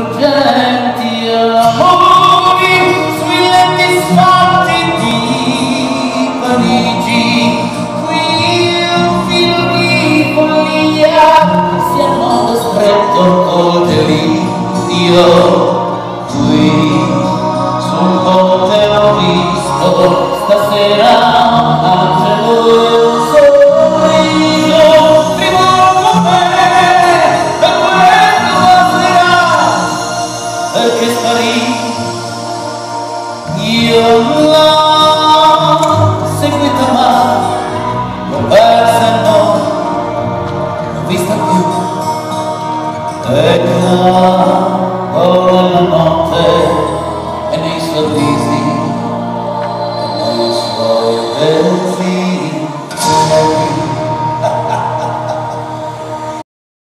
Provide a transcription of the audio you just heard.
sorgenti amori sui letti sfatti di Parigi qui un filo di follia si armando stretto coderi io qui sul ponte ho visto stasera orkestri Yolah Segitu malam Membahasanmu Bisa ku Tengah.